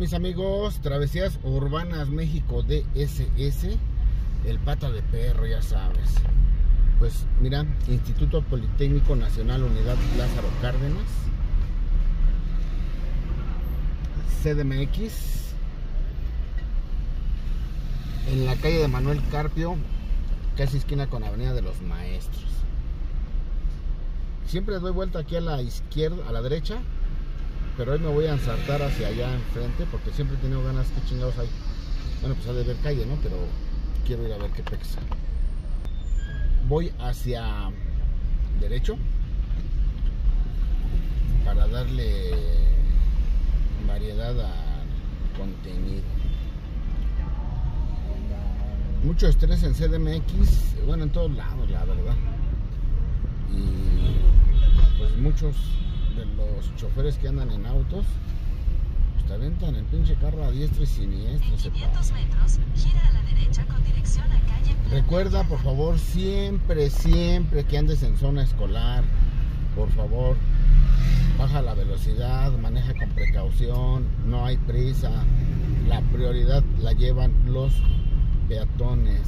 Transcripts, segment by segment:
mis amigos? Travesías Urbanas México DSS, el pata de perro, ya sabes. Pues mira, Instituto Politécnico Nacional Unidad Lázaro Cárdenas, CDMX, en la calle de Manuel Carpio, casi esquina con Avenida de los Maestros. Siempre doy vuelta aquí a la izquierda, a la derecha, pero hoy me voy a ensartar hacia allá enfrente porque siempre he tenido ganas, que chingados hay. Bueno, pues ha de ver calle, ¿no? Pero quiero ir a ver qué pexa. Voy hacia derecho para darle variedad al contenido. Mucho estrés en CDMX, bueno, en todos lados, la verdad. Y pues muchos los choferes que andan en autos, pues te aventan el pinche carro a diestra y siniestra. En 500 metros, gira a la derecha con dirección a calle Recuerda, por favor, siempre, siempre que andes en zona escolar, por favor, baja la velocidad, maneja con precaución, no hay prisa. La prioridad la llevan los peatones.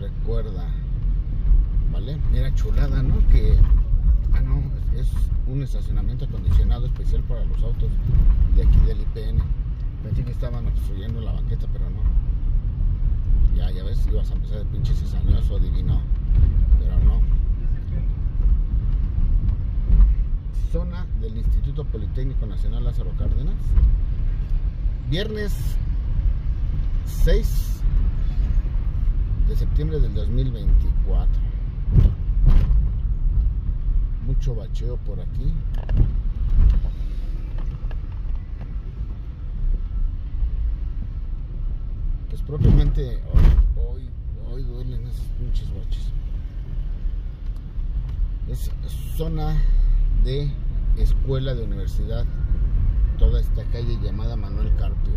Recuerda, ¿vale? Mira, chulada, ¿no? Que, ah, no, es, un estacionamiento acondicionado especial para los autos de aquí del IPN. Pensé que estaban obstruyendo la banqueta, pero no. Ya, ya ves, ibas a empezar de pinche cizañoso divino. Pero no. Zona del Instituto Politécnico Nacional Lázaro Cárdenas. Viernes 6 de septiembre del 2024. Mucho bacheo por aquí. Pues propiamente hoy, hoy, hoy duelen esos pinches baches. Es zona de escuela de universidad. Toda esta calle llamada Manuel Carpio.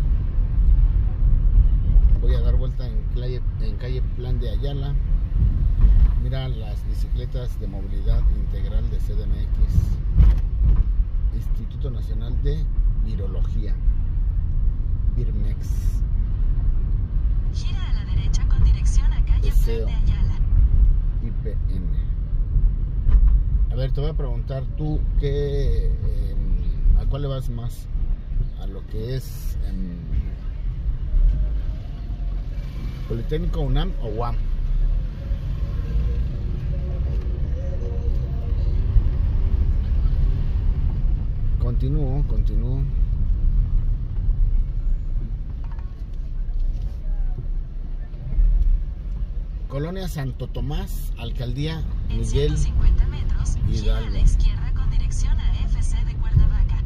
Voy a dar vuelta en calle, en calle Plan de Ayala. Mira las bicicletas de movilidad integral de CDMX. Instituto Nacional de Virología. Birmex. Gira a la derecha con dirección a calle Deseo. De Ayala. IPN. A ver, te voy a preguntar tú qué, em, a cuál le vas más, a lo que es em, Politécnico UNAM o UAM. Continúo, continúo. Colonia Santo Tomás, Alcaldía Miguel 150 metros, a la izquierda con dirección a FC de Cuernavaca.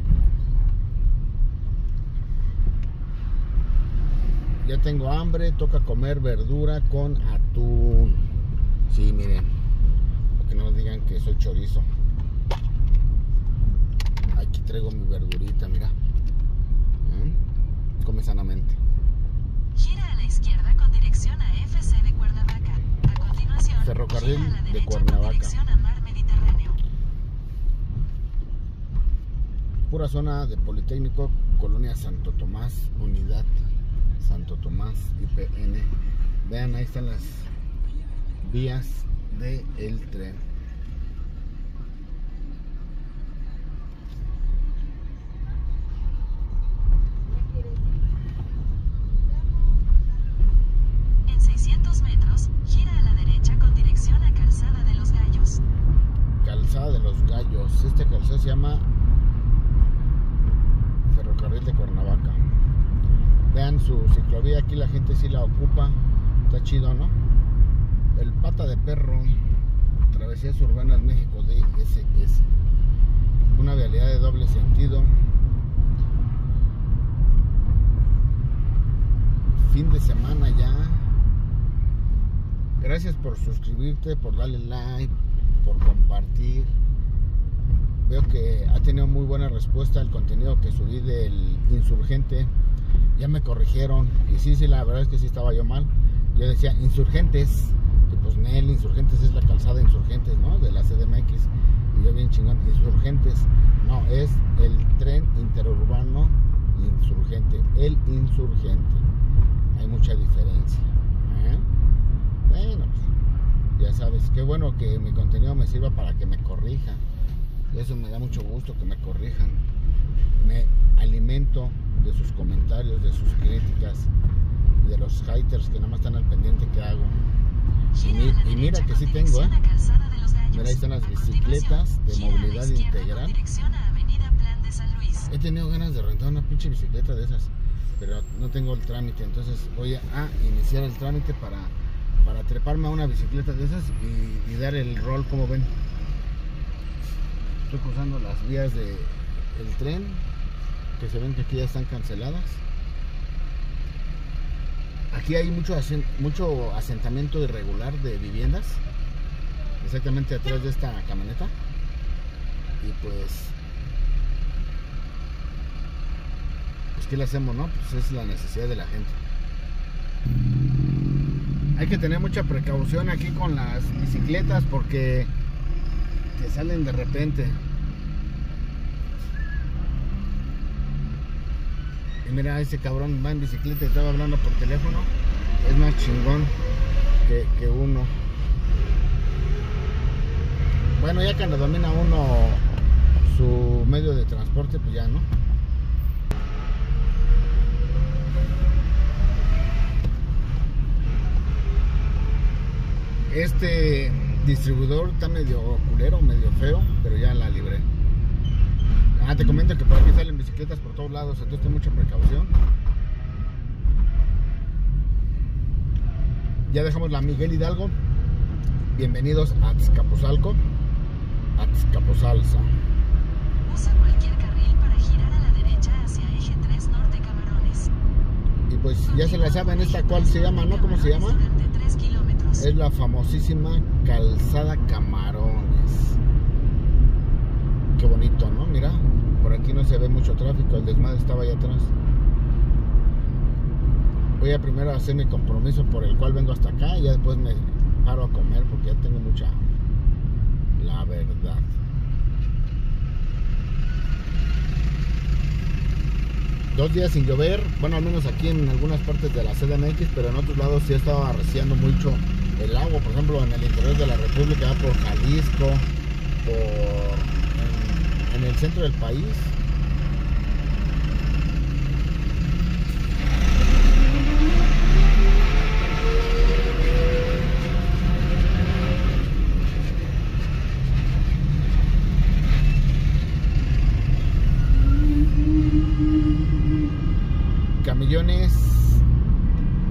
Ya tengo hambre, toca comer verdura con atún. Sí, miren, para que no digan que soy chorizo. Traigo mi verdurita, mira. ¿Mm? Come sanamente. Gira a la izquierda con dirección a FC de Cuernavaca. A continuación, Ferrocarril gira a la de Cuernavaca. con dirección a Mar Mediterráneo. Pura zona de Politécnico, Colonia Santo Tomás, Unidad Santo Tomás, IPN. Vean, ahí están las vías del tren. En 600 metros, gira a la derecha con dirección a Calzada de los Gallos. Calzada de los Gallos. Este calzada se llama Ferrocarril de Cuernavaca. Vean su aquí la gente sí la ocupa. Está chido, ¿no? El pata de perro. Travesías Urbanas México DSS. Una vialidad de doble sentido. Fin de semana ya. Gracias por suscribirte, por darle like, por compartir. Veo que ha tenido muy buena respuesta el contenido que subí del insurgente. Ya me corrigieron. Y sí, sí, la verdad es que sí estaba yo mal. Yo decía insurgentes. Y pues Nel, insurgentes es la calzada insurgentes, ¿no? De la CDMX. Y yo bien chingón, insurgentes. No, es el tren interurbano insurgente, el insurgente. Hay mucha diferencia. ¿eh? Bueno, pues, ya sabes, qué bueno que mi contenido me sirva para que me corrijan. Eso me da mucho gusto que me corrijan. Me alimento de sus comentarios, de sus críticas, de los haters que nada más están al pendiente que hago. La y mira que sí tengo, ¿eh? de. Mira, ahí están las bicicletas de movilidad integral. de. He tenido ganas de rentar una pinche bicicleta de esas, pero no tengo el trámite, entonces voy a iniciar el trámite para, para treparme a una bicicleta de esas y, y dar el rol como ven. Estoy cruzando las vías del tren, que se ven que aquí ya están canceladas. Aquí hay mucho, mucho asentamiento irregular de viviendas, exactamente atrás de esta camioneta. Y pues pues ¿qué le hacemos, no? Pues es la necesidad de la gente. Hay que tener mucha precaución aquí con las bicicletas porque te salen de repente. Mira, ese cabrón va en bicicleta y estaba hablando por teléfono. Es más chingón que, que uno. Bueno, ya cuando domina uno su medio de transporte, pues ya, ¿no? Este distribuidor está medio culero, medio feo, pero ya la libré. Ah, te comento que por aquí salen bicicletas por todos lados, entonces ten mucha precaución. Ya dejamos la Miguel Hidalgo. Bienvenidos a Azcapotzalco. Azcapotzalza. Usa cualquier carril para girar a la derecha hacia eje 3 Norte Camarones. Y pues ya se la saben, esta cuál se llama, ¿no? ¿Cómo se llama? Durante 3 kilómetros. Es la famosísima Calzada Camarones. Qué bonito, ¿no? Mira, aquí no se ve mucho tráfico, el desmadre estaba allá atrás. Voy a primero hacer mi compromiso por el cual vengo hasta acá y ya después me paro a comer porque ya tengo mucha hambre. La verdad. Dos días sin llover, bueno, al menos aquí en algunas partes de la CDMX, pero en otros lados sí estaba arreciando mucho el agua, por ejemplo, en el interior de la República, por Jalisco, por en el centro del país. Camillones,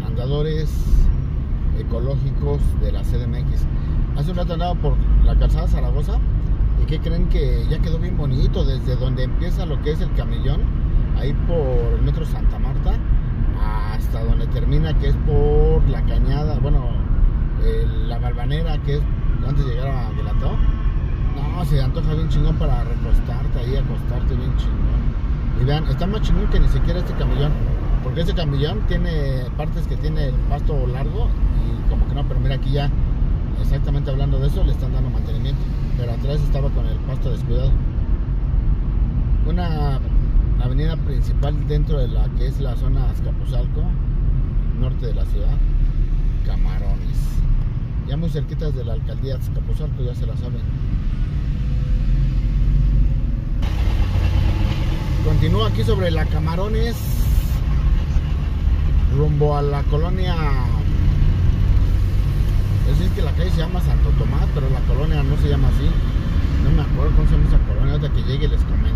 andadores ecológicos de la CDMX. Hace un rato andaba por la calzada Zaragoza y que creen que ya quedó bien bonito desde donde empieza lo que es el camellón, ahí por el metro Santa Marta, hasta donde termina que es por la cañada, bueno, la galvanera que es antes de llegar a Guelatao. No, se antoja bien chingón para recostarte ahí, acostarte bien chingón. Y vean, está más chingón que ni siquiera este camellón. Porque este camellón tiene partes que tiene el pasto largo y como que no, pero mira aquí ya, exactamente hablando de eso, le están dando mantenimiento. Pero atrás estaba con el pasto descuidado. Una avenida principal dentro de la que es la zona Azcapotzalco, norte de la ciudad, Camarones. Ya muy cerquitas de la alcaldía Azcapotzalco, ya se la saben. Continúo aquí sobre la Camarones, rumbo a la colonia. Es decir, que la calle se llama Santo Tomás, pero la colonia no se llama así. No me acuerdo cómo se llama esa colonia, hasta que llegue les comento.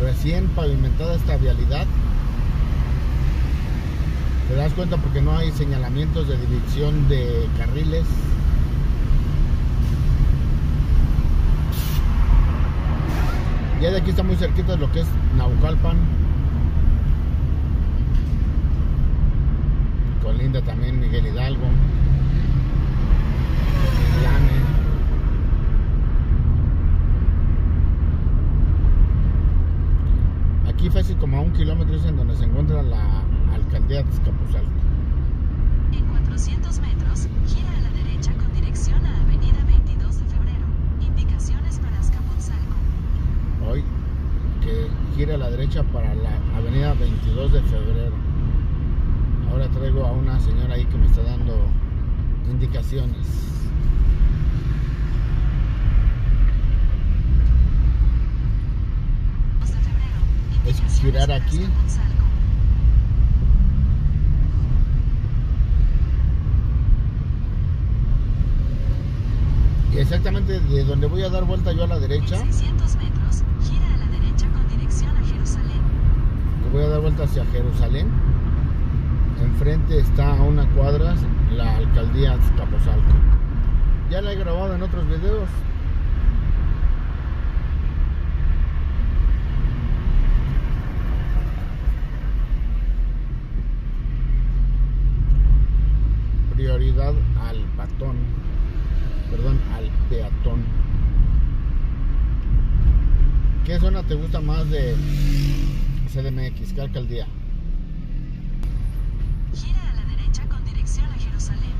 Recién pavimentada esta vialidad. Te das cuenta porque no hay señalamientos de división de carriles. Ya de aquí está muy cerquita de lo que es Naucalpan. Colinda también Miguel Hidalgo. Llame. Aquí fácil como a un kilómetro es en donde se encuentra la alcaldía de Azcapotzalco. En 400 metros, gira a la derecha con dirección a Avenida 22 de Febrero. Indicaciones para Azcapotzalco. hoy gire a la derecha para la avenida 22 de febrero. Ahora traigo a una señora ahí que me está dando indicaciones. Es girar aquí. Y exactamente de donde voy a dar vuelta yo a la derecha, En 600 metros, gira a la derecha con a Jerusalén. voy a dar vuelta hacia Jerusalén, enfrente está a una cuadra la alcaldía Azcapotzalco. Ya la he grabado en otros videos. Prioridad al patón, perdón, al peatón. ¿Qué zona te gusta más de CDMX? ¿Qué alcaldía? Gira a la derecha con dirección a Jerusalén.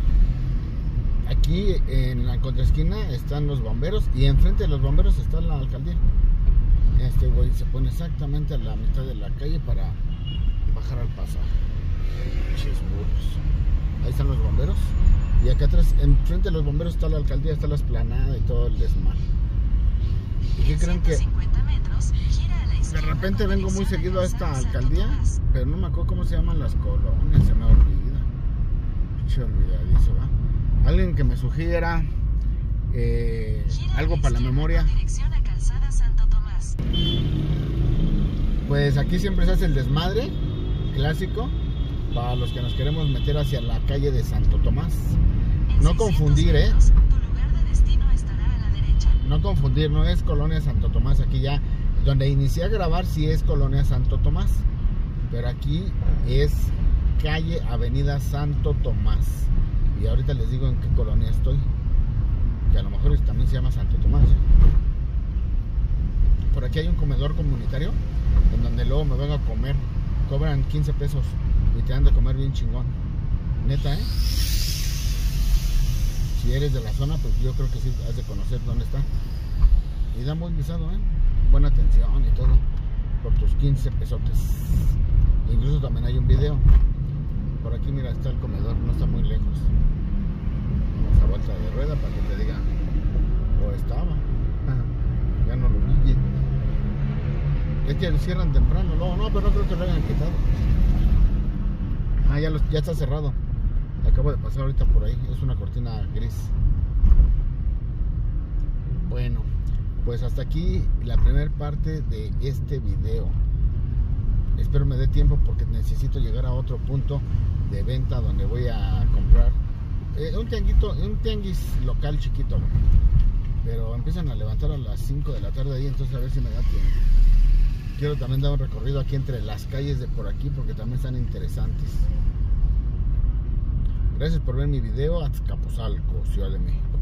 Aquí en la contraesquina están los bomberos y enfrente de los bomberos está la alcaldía. Este güey se pone exactamente a la mitad de la calle para bajar al pasaje. Pinches burros. Ahí están los bomberos. Y acá atrás, enfrente de los bomberos está la alcaldía, está la esplanada y todo el desmar. ¿Y qué En creen que 150 metros, gira a la de repente vengo muy seguido a esta alcaldía? Pero no me acuerdo cómo se llaman las colonias, se me olvida. Pinche olvidadizo, ¿va? Alguien que me sugiera eh, algo para la memoria. Pues aquí siempre se hace el desmadre clásico para los que nos queremos meter hacia la calle de Santo Tomás. No 600 confundir, ¿eh? No confundir, no es Colonia Santo Tomás, aquí ya donde inicié a grabar sí es Colonia Santo Tomás, pero aquí es calle Avenida Santo Tomás. Y ahorita les digo en qué colonia estoy, que a lo mejor también se llama Santo Tomás. ¿eh? Por aquí hay un comedor comunitario en donde luego me vengo a comer, cobran 15 pesos y te dan de comer bien chingón. Neta, ¿eh? Si eres de la zona, pues yo creo que sí has de conocer dónde está. Y da buen guisado, ¿eh? Buena atención y todo. Por tus 15 pesotes. Incluso también hay un video. Por aquí, mira, está el comedor. No está muy lejos. Vamos a vuelta de rueda para que te diga. O estaba. Ya no lo vi. Es que cierran temprano. No, no, pero no creo que lo hayan quitado. Ah, ya, los- ya está cerrado. Acabo de pasar ahorita por ahí. Es una cortina gris. Bueno, pues hasta aquí la primera parte de este video. Espero me dé tiempo porque necesito llegar a otro punto de venta donde voy a comprar eh, un tianguito, un tianguis local chiquito. Pero empiezan a levantar a las 5 de la tarde ahí, entonces a ver si me da tiempo. Quiero también dar un recorrido aquí entre las calles de por aquí porque también están interesantes. Gracias por ver mi video. Azcapotzalco, Ciudad de.